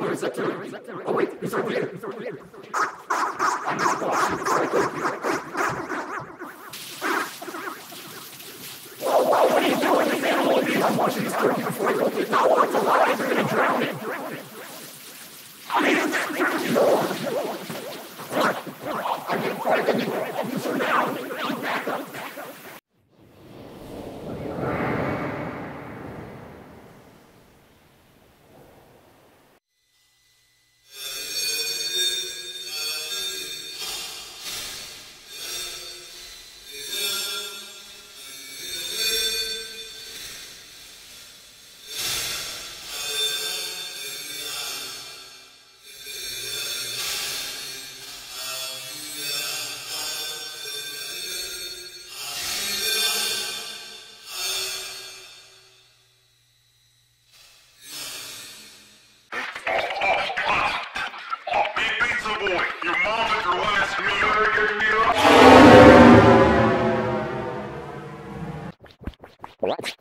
Oh wait, he's over here. He's over here. I'm just watching. What are you doing? This animal will be. I'm watching this turkey before boy. Your mom and your last meal. What?